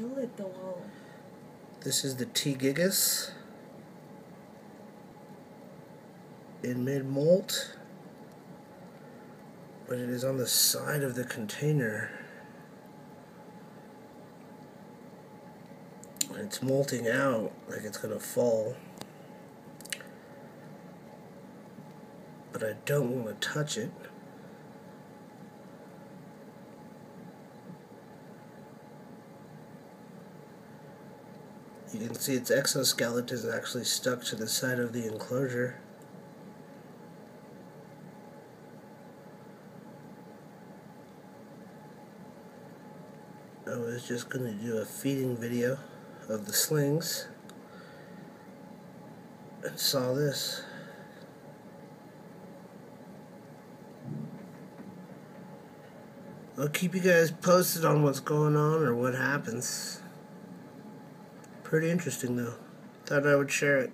kill it though. This is the T Gigas in mid molt, but it is on the side of the container. It's molting out like it's gonna fall. But I don't want to touch it. You can see its exoskeleton is actually stuck to the side of the enclosure. I was just going to do a feeding video of the slings and saw this. I'll keep you guys posted on what's going on or what happens. Pretty interesting though. Thought I would share it.